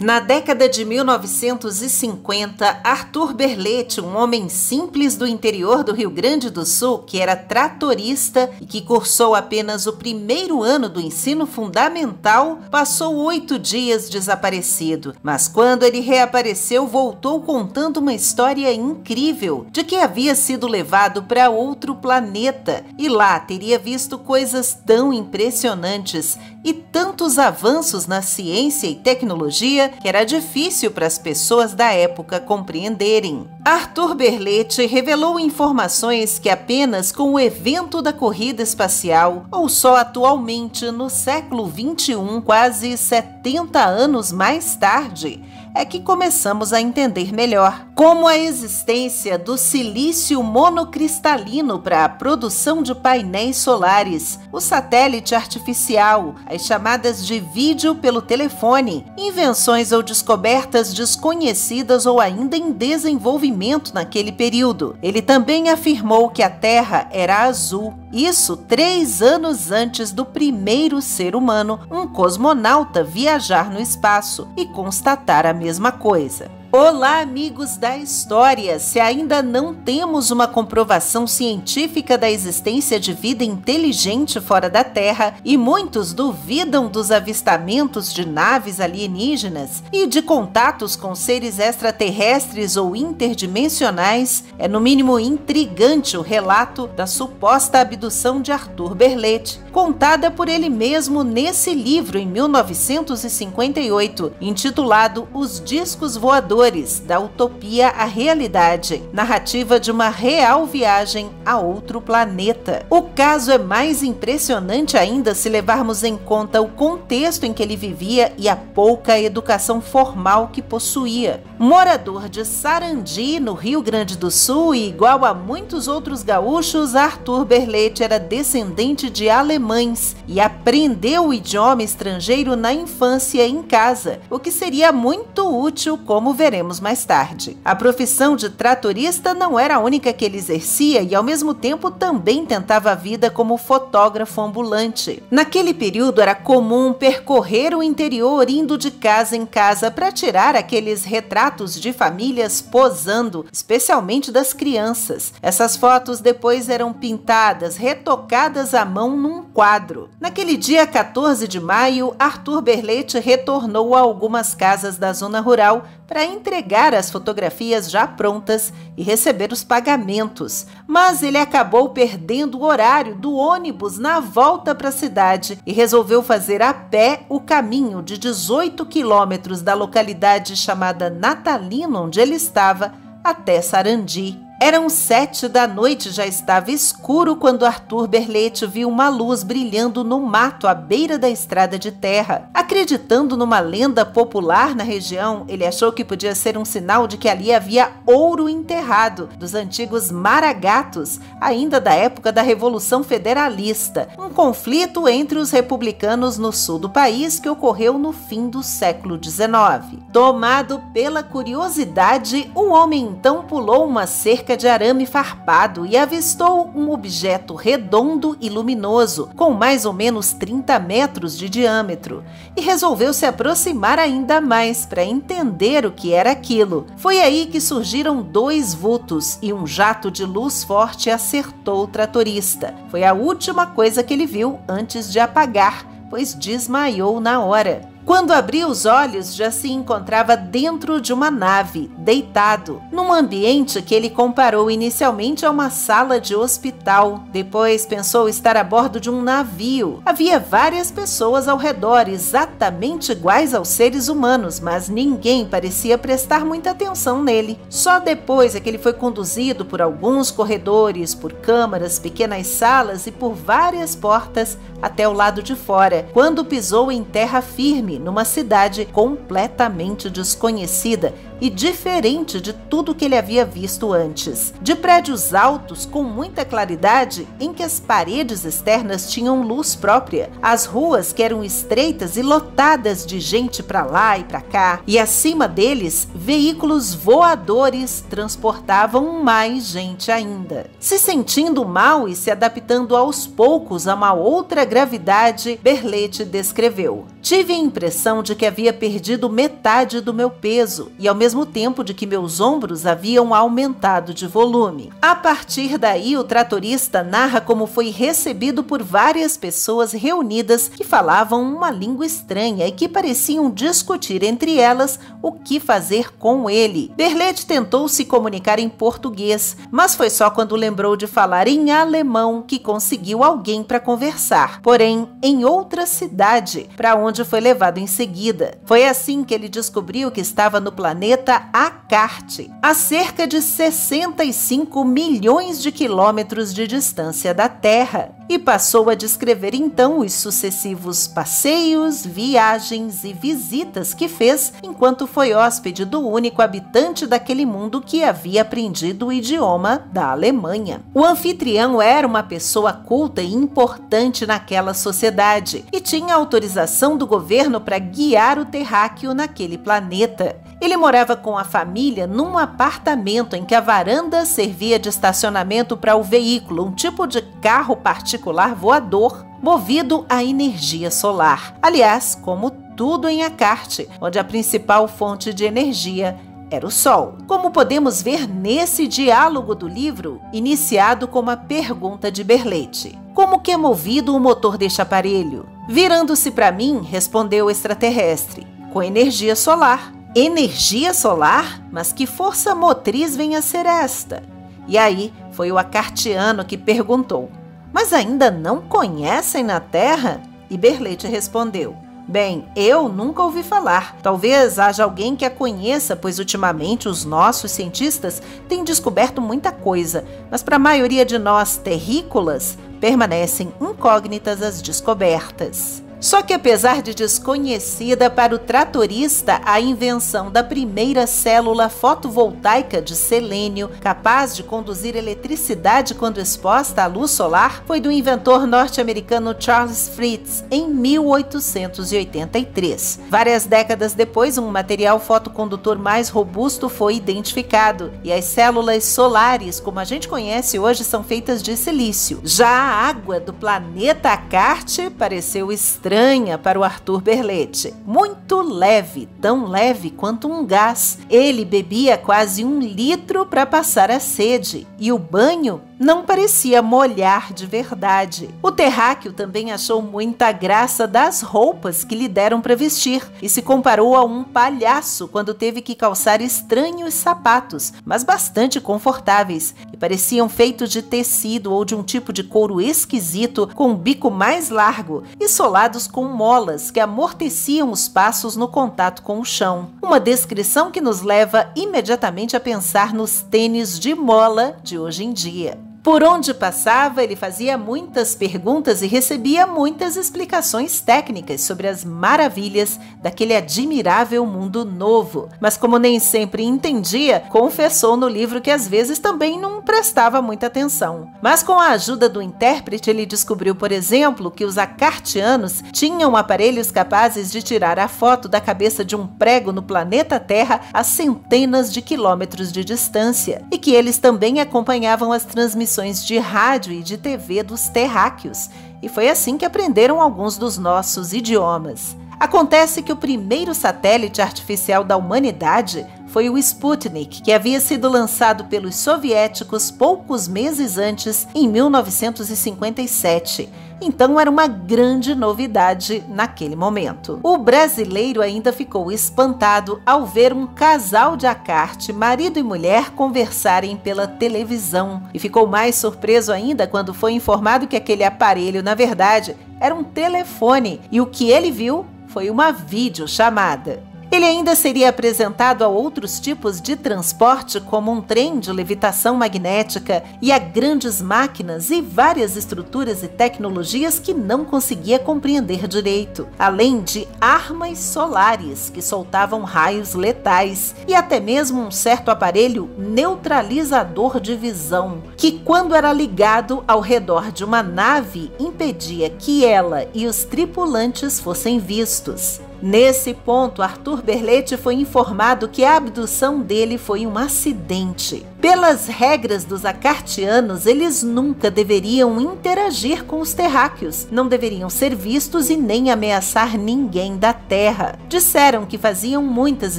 Na década de 1950, Arthur Berlete, um homem simples do interior do Rio Grande do Sul, que era tratorista e que cursou apenas o primeiro ano do ensino fundamental, passou oito dias desaparecido. Mas quando ele reapareceu, voltou contando uma história incrível de que havia sido levado para outro planeta e lá teria visto coisas tão impressionantes e tantos avanços na ciência e tecnologia que era difícil para as pessoas da época compreenderem. Arthur Berlete revelou informações que apenas com o evento da corrida espacial, ou só atualmente no século 21, quase 70 anos mais tarde, é que começamos a entender melhor como a existência do silício monocristalino para a produção de painéis solares, o satélite artificial, as chamadas de vídeo pelo telefone, invenções ou descobertas desconhecidas ou ainda em desenvolvimento naquele período. Ele também afirmou que a Terra era azul isso três anos antes do primeiro ser humano, um cosmonauta, viajar no espaço e constatar a mesma coisa. Olá, amigos da história! Se ainda não temos uma comprovação científica da existência de vida inteligente fora da Terra e muitos duvidam dos avistamentos de naves alienígenas e de contatos com seres extraterrestres ou interdimensionais, é no mínimo intrigante o relato da suposta abdução de Arthur Berlete, contada por ele mesmo nesse livro em 1958, intitulado Os Discos Voadores da utopia à realidade, narrativa de uma real viagem a outro planeta. O caso é mais impressionante ainda se levarmos em conta o contexto em que ele vivia e a pouca educação formal que possuía. Morador de Sarandi, no Rio Grande do Sul, e igual a muitos outros gaúchos, Arthur Berlete era descendente de alemães e aprendeu o idioma estrangeiro na infância em casa, o que seria muito útil como veremos veremos mais tarde. A profissão de tratorista não era a única que ele exercia e, ao mesmo tempo, também tentava a vida como fotógrafo ambulante. Naquele período, era comum percorrer o interior indo de casa em casa para tirar aqueles retratos de famílias posando, especialmente das crianças. Essas fotos depois eram pintadas, retocadas à mão num quadro. Naquele dia 14 de maio, Arthur Berlete retornou a algumas casas da zona rural para entregar as fotografias já prontas e receber os pagamentos, mas ele acabou perdendo o horário do ônibus na volta para a cidade e resolveu fazer a pé o caminho de 18 quilômetros da localidade chamada Natalino, onde ele estava, até Sarandi. Eram sete da noite, já estava escuro quando Arthur Berlete viu uma luz brilhando no mato à beira da estrada de terra. Acreditando numa lenda popular na região, ele achou que podia ser um sinal de que ali havia ouro enterrado dos antigos maragatos, ainda da época da Revolução Federalista, um conflito entre os republicanos no sul do país que ocorreu no fim do século XIX. Tomado pela curiosidade, o homem então pulou uma cerca cerca de arame farpado e avistou um objeto redondo e luminoso, com mais ou menos 30 metros de diâmetro, e resolveu se aproximar ainda mais para entender o que era aquilo. Foi aí que surgiram dois vultos e um jato de luz forte acertou o tratorista. Foi a última coisa que ele viu antes de apagar, pois desmaiou na hora. Quando abriu os olhos, já se encontrava dentro de uma nave, deitado, num ambiente que ele comparou inicialmente a uma sala de hospital. Depois pensou estar a bordo de um navio. Havia várias pessoas ao redor, exatamente iguais aos seres humanos, mas ninguém parecia prestar muita atenção nele. Só depois é que ele foi conduzido por alguns corredores, por câmaras, pequenas salas e por várias portas até o lado de fora, quando pisou em terra firme numa cidade completamente desconhecida e diferente de tudo que ele havia visto antes. De prédios altos com muita claridade, em que as paredes externas tinham luz própria, as ruas que eram estreitas e lotadas de gente para lá e para cá, e acima deles, veículos voadores transportavam mais gente ainda. Se sentindo mal e se adaptando aos poucos a uma outra gravidade, Berlete descreveu. Tive a impressão de que havia perdido metade do meu peso e, ao mesmo tempo, de que meus ombros haviam aumentado de volume. A partir daí, o tratorista narra como foi recebido por várias pessoas reunidas que falavam uma língua estranha e que pareciam discutir entre elas o que fazer com ele. Berlet tentou se comunicar em português, mas foi só quando lembrou de falar em alemão que conseguiu alguém para conversar, porém em outra cidade, para onde onde foi levado em seguida. Foi assim que ele descobriu que estava no planeta Acarte, a cerca de 65 milhões de quilômetros de distância da Terra, e passou a descrever então os sucessivos passeios, viagens e visitas que fez enquanto foi hóspede do único habitante daquele mundo que havia aprendido o idioma da Alemanha. O anfitrião era uma pessoa culta e importante naquela sociedade e tinha autorização do governo para guiar o terráqueo naquele planeta. Ele morava com a família num apartamento em que a varanda servia de estacionamento para o veículo, um tipo de carro particular voador movido a energia solar. Aliás, como tudo em Acarte, onde a principal fonte de energia era o Sol. Como podemos ver nesse diálogo do livro, iniciado com uma pergunta de Berlete: Como que é movido o motor deste aparelho? Virando-se para mim, respondeu o extraterrestre: Com energia solar. Energia solar? Mas que força motriz vem a ser esta? E aí foi o acartiano que perguntou: Mas ainda não conhecem na Terra? E Berlete respondeu: Bem, eu nunca ouvi falar. Talvez haja alguém que a conheça, pois ultimamente os nossos cientistas têm descoberto muita coisa, mas para a maioria de nós terrícolas, permanecem incógnitas as descobertas. Só que, apesar de desconhecida para o tratorista, a invenção da primeira célula fotovoltaica de selênio capaz de conduzir eletricidade quando exposta à luz solar foi do inventor norte-americano Charles Fritz em 1883. Várias décadas depois, um material fotocondutor mais robusto foi identificado e as células solares, como a gente conhece hoje, são feitas de silício. Já a água do planeta Acarte pareceu estranha estranha para o Arthur Berlete. Muito leve, tão leve quanto um gás. Ele bebia quase um litro para passar a sede e o banho não parecia molhar de verdade. O terráqueo também achou muita graça das roupas que lhe deram para vestir e se comparou a um palhaço quando teve que calçar estranhos sapatos, mas bastante confortáveis e pareciam feitos de tecido ou de um tipo de couro esquisito com um bico mais largo e solados com molas que amorteciam os passos no contato com o chão. Uma descrição que nos leva imediatamente a pensar nos tênis de mola de hoje em dia. Por onde passava, ele fazia muitas perguntas e recebia muitas explicações técnicas sobre as maravilhas daquele admirável mundo novo. Mas, como nem sempre entendia, confessou no livro que às vezes também não prestava muita atenção. Mas, com a ajuda do intérprete, ele descobriu, por exemplo, que os acartianos tinham aparelhos capazes de tirar a foto da cabeça de um prego no planeta Terra a centenas de quilômetros de distância e que eles também acompanhavam as transmissões de rádio e de TV dos terráqueos, e foi assim que aprenderam alguns dos nossos idiomas. Acontece que o primeiro satélite artificial da humanidade foi o Sputnik, que havia sido lançado pelos soviéticos poucos meses antes, em 1957 então era uma grande novidade naquele momento. O brasileiro ainda ficou espantado ao ver um casal de acarte, marido e mulher, conversarem pela televisão e ficou mais surpreso ainda quando foi informado que aquele aparelho, na verdade, era um telefone e o que ele viu foi uma videochamada. Ele ainda seria apresentado a outros tipos de transporte, como um trem de levitação magnética, e a grandes máquinas e várias estruturas e tecnologias que não conseguia compreender direito, além de armas solares que soltavam raios letais e até mesmo um certo aparelho neutralizador de visão, que, quando era ligado ao redor de uma nave, impedia que ela e os tripulantes fossem vistos. Nesse ponto, Arthur Berlete foi informado que a abdução dele foi um acidente. Pelas regras dos acartianos, eles nunca deveriam interagir com os terráqueos, não deveriam ser vistos e nem ameaçar ninguém da Terra. Disseram que faziam muitas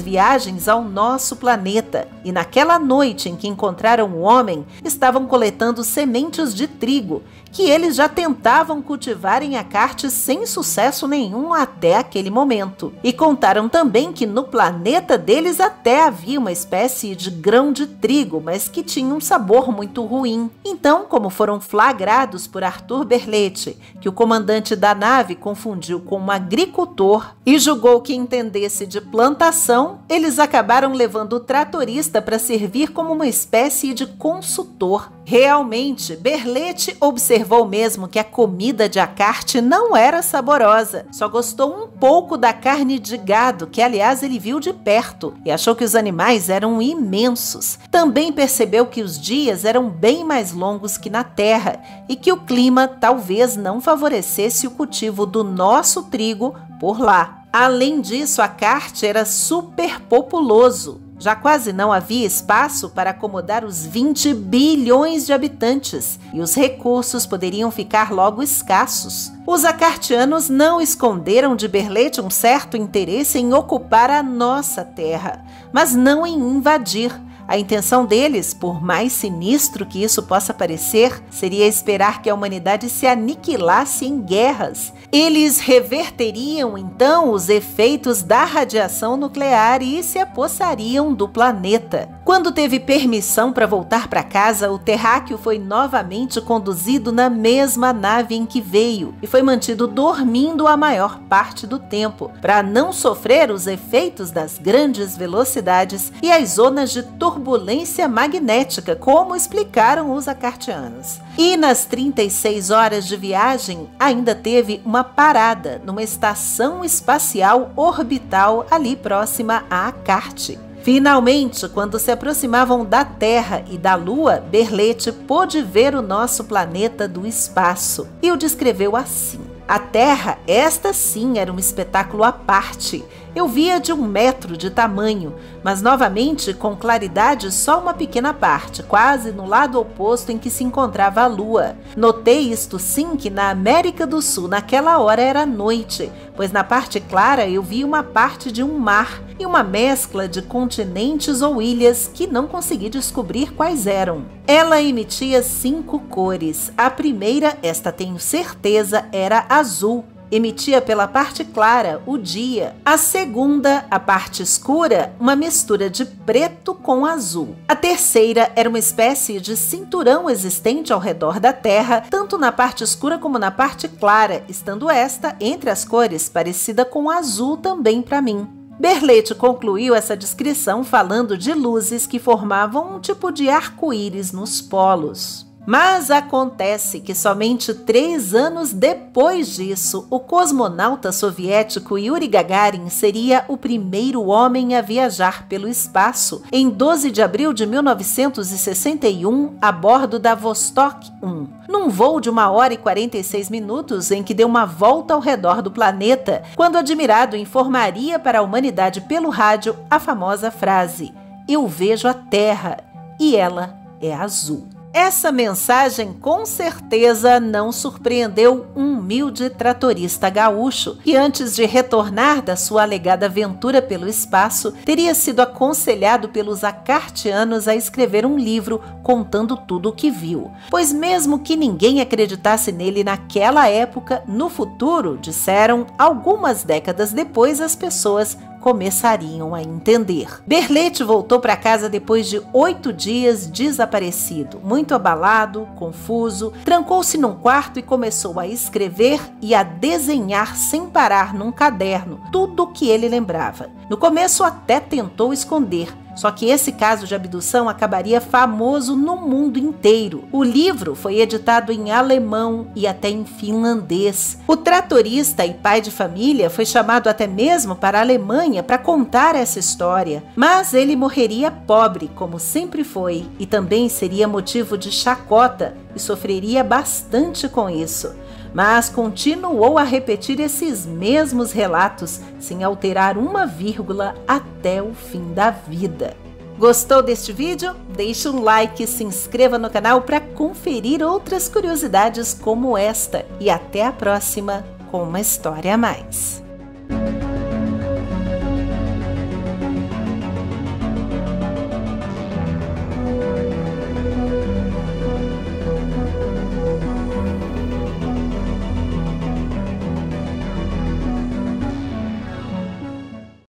viagens ao nosso planeta e naquela noite em que encontraram o homem, estavam coletando sementes de trigo que eles já tentavam cultivar em Acarte sem sucesso nenhum até aquele momento. E contaram também que no planeta deles até havia uma espécie de grão de trigo, mas que tinha um sabor muito ruim. Então, como foram flagrados por Arthur Berlete, que o comandante da nave confundiu com um agricultor e julgou que entendesse de plantação, eles acabaram levando o tratorista para servir como uma espécie de consultor. Realmente, Berlete observou mesmo que a comida de Acarte não era saborosa, só gostou um pouco da carne de gado, que aliás ele viu de perto, e achou que os animais eram imensos. Também percebeu que os dias eram bem mais longos que na terra e que o clima talvez não favorecesse o cultivo do nosso trigo por lá. Além disso, Acarte era super populoso. Já quase não havia espaço para acomodar os 20 bilhões de habitantes e os recursos poderiam ficar logo escassos. Os acartianos não esconderam de Berlete um certo interesse em ocupar a nossa terra, mas não em invadir. A intenção deles, por mais sinistro que isso possa parecer, seria esperar que a humanidade se aniquilasse em guerras eles reverteriam então os efeitos da radiação nuclear e se apossariam do planeta. Quando teve permissão para voltar para casa, o terráqueo foi novamente conduzido na mesma nave em que veio e foi mantido dormindo a maior parte do tempo, para não sofrer os efeitos das grandes velocidades e as zonas de turbulência magnética, como explicaram os acartianos. E nas 36 horas de viagem, ainda teve uma parada numa estação espacial orbital ali próxima a Acarte. Finalmente, quando se aproximavam da Terra e da Lua, Berlete pôde ver o nosso planeta do espaço e o descreveu assim. A Terra, esta sim, era um espetáculo à parte. Eu via de um metro de tamanho, mas novamente com claridade só uma pequena parte, quase no lado oposto em que se encontrava a Lua. Notei isto sim que na América do Sul naquela hora era noite, pois na parte clara eu vi uma parte de um mar e uma mescla de continentes ou ilhas que não consegui descobrir quais eram. Ela emitia cinco cores. A primeira, esta tenho certeza, era azul emitia pela parte clara o dia. A segunda, a parte escura, uma mistura de preto com azul. A terceira era uma espécie de cinturão existente ao redor da Terra, tanto na parte escura como na parte clara, estando esta, entre as cores, parecida com azul também para mim. Berlete concluiu essa descrição falando de luzes que formavam um tipo de arco-íris nos polos. Mas acontece que somente três anos depois disso, o cosmonauta soviético Yuri Gagarin seria o primeiro homem a viajar pelo espaço, em 12 de abril de 1961, a bordo da Vostok 1, num voo de uma hora e 46 minutos em que deu uma volta ao redor do planeta, quando admirado informaria para a humanidade pelo rádio a famosa frase: Eu vejo a Terra e ela é azul. Essa mensagem com certeza não surpreendeu um humilde tratorista gaúcho, que antes de retornar da sua alegada aventura pelo espaço, teria sido aconselhado pelos acartianos a escrever um livro contando tudo o que viu. Pois mesmo que ninguém acreditasse nele naquela época, no futuro, disseram, algumas décadas depois as pessoas começariam a entender. Berlete voltou para casa depois de oito dias desaparecido, muito abalado, confuso, trancou-se num quarto e começou a escrever e a desenhar sem parar num caderno tudo o que ele lembrava. No começo até tentou esconder, só que esse caso de abdução acabaria famoso no mundo inteiro. O livro foi editado em alemão e até em finlandês. O tratorista e pai de família foi chamado até mesmo para a Alemanha para contar essa história, mas ele morreria pobre, como sempre foi, e também seria motivo de chacota e sofreria bastante com isso mas continuou a repetir esses mesmos relatos sem alterar uma vírgula até o fim da vida. Gostou deste vídeo? Deixe um like e se inscreva no canal para conferir outras curiosidades como esta. E até a próxima com uma história a mais.